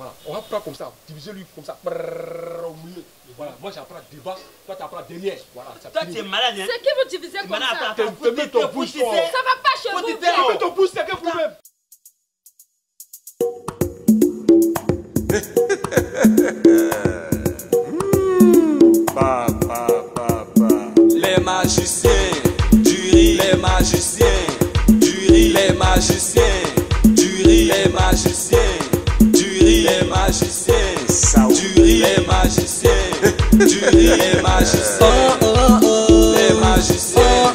Voilà, on va prendre comme ça, diviser lui comme ça. Brrr, au milieu. Voilà, moi j'apprends devant, toi tu apprends derrière. Voilà, ça Toi, tu es malade, hein C'est qui vous divisez comme Malade, ça? attends, attends, Fais- fais-le faut ton taire. Ça va pas chez vous. te taire. Mais ton pouce, c'est quel problème? Pa. Les magiciens du riz, les magiciens du riz, les magiciens du riz, les magiciens les magiciens. Du riz, les magiciens, les magiciens,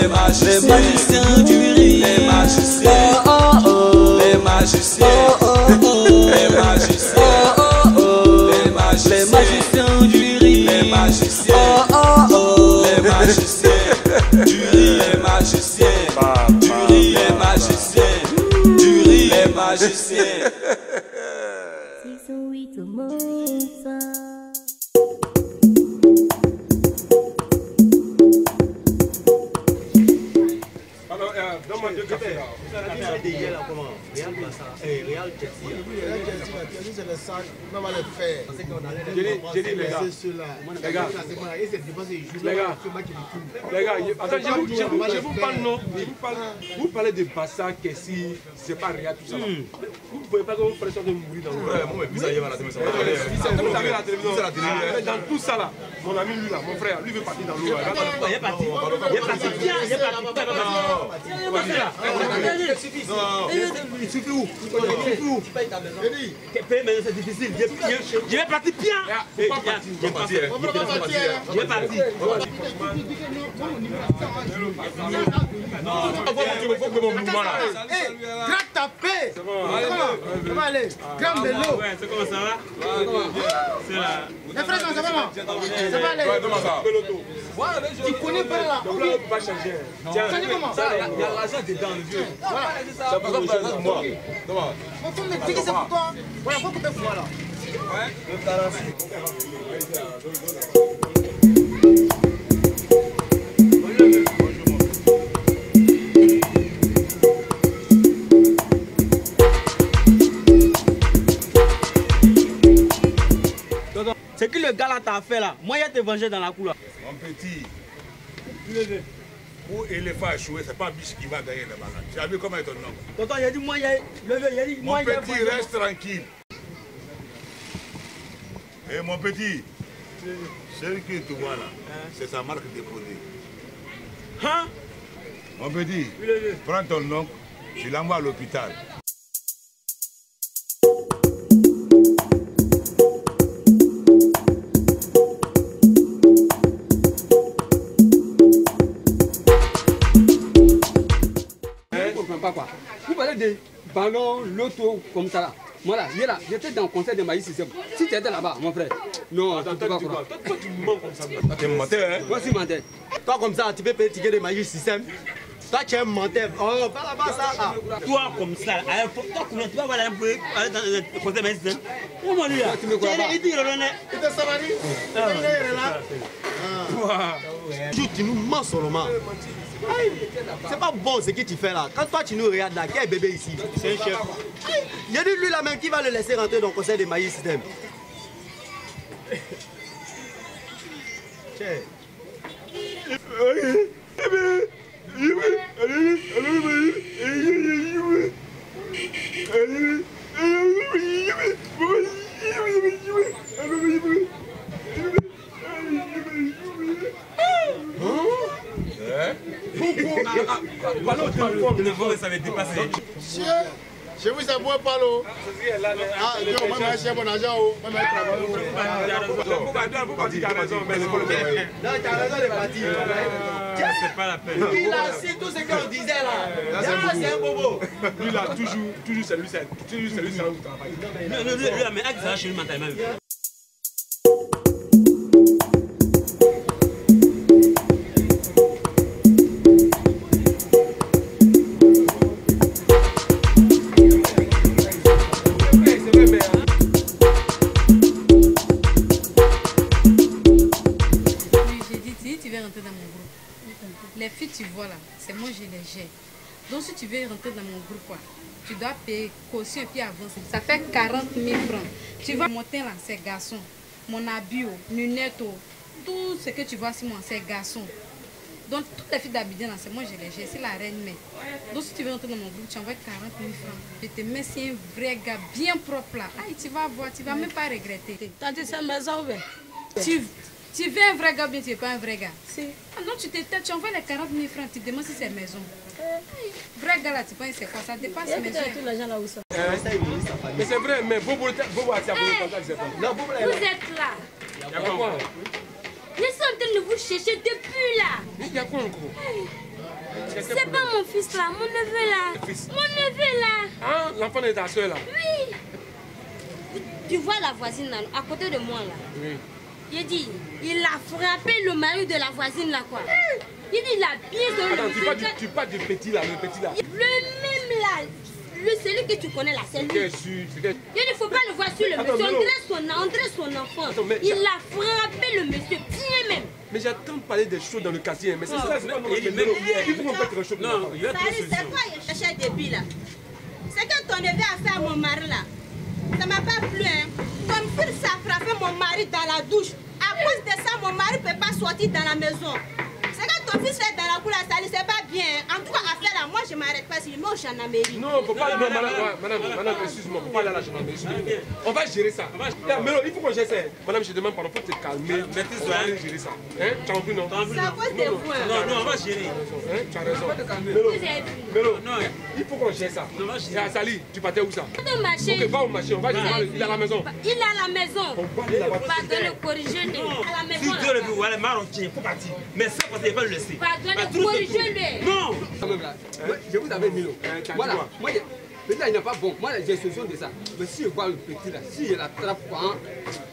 les magiciens. Du riz, les magiciens, les magiciens, les magiciens, les magiciens. Du riz, les magiciens, les magiciens. Du riz, les magiciens, du riz, les magiciens, du riz, les magiciens. そういつもさどうも、よくて。Euh, les gars, je- vous, parle, non, vous parle, vous parlez de Bassa, Kessi, c'est pas rien, tout ça. Vous ne pouvez pas que vous prenez de mourir dans le Vous avez la télévision. Dans tout ça là, mon ami lui là, mon frère, lui veut partir dans l'eau. Il est parti. Il est parti il est parti. Il est parti où Il suffit où Payer maintenant c'est difficile. Je vais partir bien. Faut pas partir. Je vais partir. Je vais partir. faut que mon mouvement là. Grand tapé Ça va aller Grand vélo Ouais, c'est comment ça va C'est là. Les frères, ça va là Ça va aller Tu connais pas là va changer. Tiens, il y a- l'argent dedans, le vieux. Pas moi. Qu'on me c'est pour toi Voilà, faut couper pour moi là Ce que le gars là t'a fait là, moi il te venger dans la cour là. Mon petit, pour éléphant échoué, c'est pas un biche qui va gagner les bagages. Tu as vu comment est ton nom Tonton, il a dit moi il a dit Mon moi a petit, reste tranquille. Et mon petit, celui que tu vois là, c'est sa marque déposée. Hein? Mon petit, prends ton nom, tu l'envoies à l'hôpital. Ballon, loto, comme ça là. Moi là, hier là, j'étais dans le conseil de Maïs System. Si tu étais là-bas, mon frère. Non, tu. Toi, tu mens comme ça. Tu es menteur, hein? Moi aussi. Toi comme ça, tu peux payer ticket de magie système Toi tu es un menteur Oh, pas là-bas ça ah. Toi comme ça, faut- toi comment tu vas aller dans le conseil ministre Comment lui là tu me crois pas. Il il. Il Tu, nous mens seulement C'est pas bon ce que tu fais là. Quand toi tu nous regardes là, quel bébé ici? C'est un chef. Il y a lui là même qui va le laisser rentrer dans le conseil de maïs système. Le vol ça va dépasser. Chez vous, c'est bon, Palo. Ah, Dieu, moi, je suis bon argent. Moi, je travaille. Tu as c'est pas problème. Non, tu as raison? De partir. C'est pas la peine. Il a su tout ce qu'on disait là. Ah, c'est un bobo. Lui là, toujours, toujours c'est lui, c'est toujours c'est lui, c'est là. Lui, lui, lui, lui, ça, chez lui Donc si tu veux rentrer dans mon groupe, quoi, tu dois payer caution et puis avancer. Ça fait 40 000 francs. Tu vas monter là, c'est garçon. Mon habit, oh, lunettes, oh, tout ce que tu vois sur moi, c'est garçon. Donc toutes les filles d'Abidjan, là, c'est moi je les gère, c'est la reine mère. Donc si tu veux rentrer dans mon groupe, tu envoies 40 000 francs. Je te mets c'est un vrai gars bien propre là. Aïe, tu vas voir, tu vas même pas regretter. T'as dit c'est maison ouverte Tu, tu veux un vrai gars ou bien tu veux pas un vrai gars? Si. Ah non, tu te têtes, tu envoies les 40 000 francs, tu te demandes si c'est maison. Vrai gars là, tu penses c'est quoi? Ça dépasse mes yeux. tout l'argent là où ça? Mais c'est vrai, mais c'est pas. Vous êtes là. Il y a quoi? Je suis en train de vous chercher depuis là. Il y a quoi encore C'est pas mon fils là, mon neveu là. Mon neveu là. Hein? L'enfant de ta soeur là? Oui. Tu vois la voisine là, à côté de moi là. Oui. Il dit, il a frappé le mari de la voisine là quoi. Il dit, il a bien donné Attends, le tu parles du, monsieur. tu parles du petit là, le petit là. Le même là, le celui que tu connais là, c'est lui. Il ne faut pas le voir sur le Attends, monsieur. On dirait son, on dirait son enfant. Attends, mais il a frappé le monsieur bien même. Mais j'attends parler des choses dans le quartier, mais c'est ça, c'est pas normal. il- Il faut fasse quelque chose. Non, il y a de c'est quoi je cherchais depuis là? C'est que ton neveu a fait à mon mari là. Ça m'a pas plu hein. Ton fils a frappé mon mari dans la douche. À cause de ça, mon mari ne peut pas sortir dans la maison. Ton fils fait dans la cour la salle, c'est pas bien. En tout cas, affaire là, moi je m'arrête pas si je mets au gendarmerie. Non, faut pas. Non, madame, madame, madame, excuse-moi, faut pas aller à la gendarmerie. On va gérer ça. Mais il faut qu'on gère ça. Madame, je te demande pardon, faut te calmer. Va ouais. aller gérer ça. Hein Tu as compris, non? C'est à cause de vous. hein. Non, non, on va gérer. Hein Tu as raison. Mélo, êtes Mélo, Non, il faut qu'on gère ça. Sali, tu partais où ça? De marcher. Ok, va au marché, on va gérer. Il est à la maison. Il est à la maison. On va aller là-bas. Pardonne, corrigez-le. À la Si maison. Dieu le veut, voilà, marocain, il faut partir. Mais ça, parce qu'il va le laisser. Pardonne, tout le corrigez-le. Non Là, moi, je vous avais mis l'eau. Hein, tu dit Voilà, moi, je- maintenant il n'est pas bon. Moi, j'ai solution de ça. Mais si je vois le petit là, si je l'attrape pas, hein,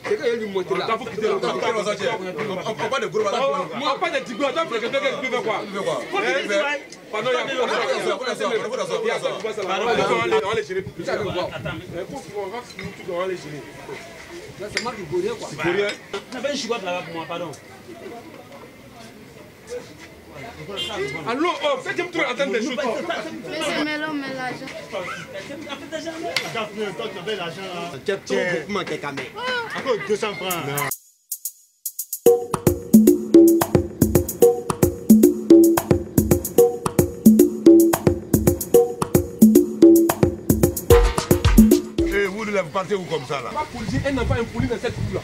c'est qu'il lui monter là. Attends, faut quitter le camp. On parle de gros Moi, pas de attends, fréquenter quelqu'un qui fait quoi? Hein Pardon, il y a Il y a ça, ça, là. On va on aller gérer va tout, on va aller gérer. Là, c'est moi qui quoi. Pour rien. On avait une chicotte là-bas pour moi, pardon. Allô, oh, faites un truc, attends des choses. Monsieur Melo, mais l'argent. Ton groupement, t'es camé. Encore 200 francs. Et vous, vous partez où comme ça là? Pas politique, un enfant impoli dans cette cour là.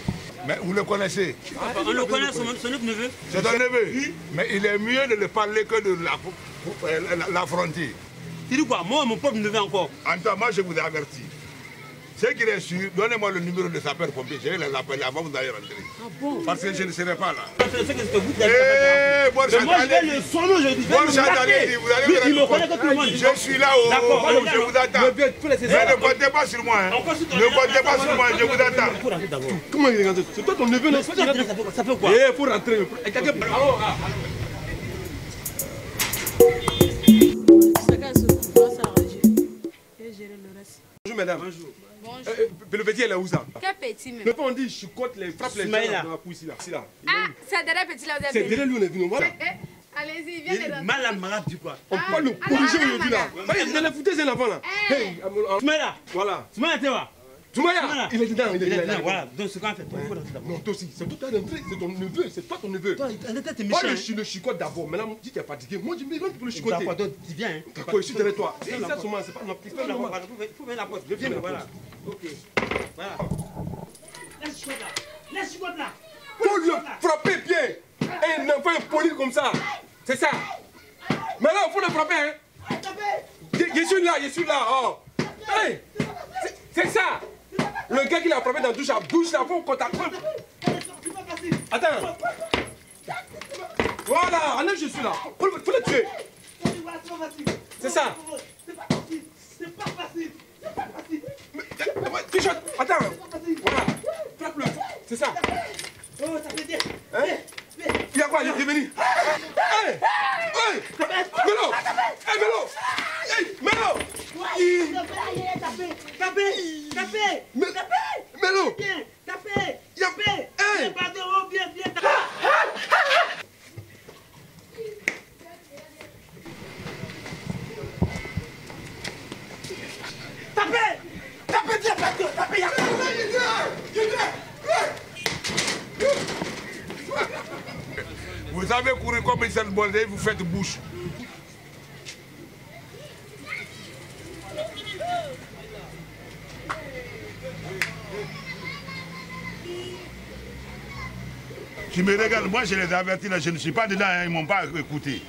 Mais vous le connaissez On le connaît, son autre neveu. C'est un neveu. Mais il est mieux de ne parler que de la- euh, la-. Tu dis quoi? Moi, mon propre neveu encore. En tout cas, moi, je vous ai averti. Ce qu'il est sûr, donnez-moi le numéro de sapeur-pompier. Je vais les appeler avant que vous allez rentrer. Parce que je ne serai pas là. C'est ce que vous Eh, bonne Mais moi, je vais le sonner aujourd'hui. allez, vous allez me il me rendre connaît que tout le monde. Je suis allez, Je vous attends. Ne comptez pas sur moi. hein. Ne comptez pas sur moi, je vous attends. Comment il est rentré? C'est toi ton neveu, non? Ça fait- quoi? Eh, faut rentrer. Ah. Le reste. Bonjour, mesdames. Bonjour. Eh, eh, Le petit, elle est où ça? Quel petit même? Le pas on dit chicote, les frappe les gens dans la ici là. Là. Ah, c'est derrière petit là, vous êtes C'est derrière lui, on est venu. Voilà. Eh, Allez-y, viens Il de est rentrer. malade, malade, du quoi On Ah, parle de alors, corriger alors, aujourd'hui là. madame. Voyez, il a foutu un enfant là. Hey, Smaïla Voilà. Smaïla, t'es où Toumaya, Voilà. il est dedans, il est Il est dedans. là, voilà. Donc, ce qu'on fait, il faut rentrer d'abord. Non, toi aussi, c'est toi qui es rentré, c'est ton neveu, c'est toi ton neveu. Toi, t'es Moi, méchant. je suis le chicote d'abord. Maintenant, dis que tu es fatigué. Moi, je me rentre pour le chicoter. D'accord, donc, tu viens. hein. D'accord, je suis derrière toi. C'est la ça, seulement, c'est pas notre la. Il faut mettre la porte. Je viens, voilà. Ok. Voilà. Laisse chicotte là. Laisse chicotte là. Faut le frapper bien. Un enfant impoli comme ça. C'est ça. Mais là, il faut le frapper. Hein. Je, je suis là, je suis là. Oh. Hey, c'est ça. Le gars qui l'a frappé dans la douche, à bouche là, faut qu'on t'apprenne. Attends. Voilà, allez, je suis là. Faut, le- faut le tuer. C'est ça. Mais, euh, T-shirt, attends. Voilà. Frappe-le. C'est ça. Hein? Il y a quoi? Il est revenu. Vous avez couru comme une seule bonne, vous faites bouche. Tu me regardes, moi je les avertis, là, je ne suis pas dedans, hein, ils ne m'ont pas écouté.